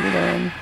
computer and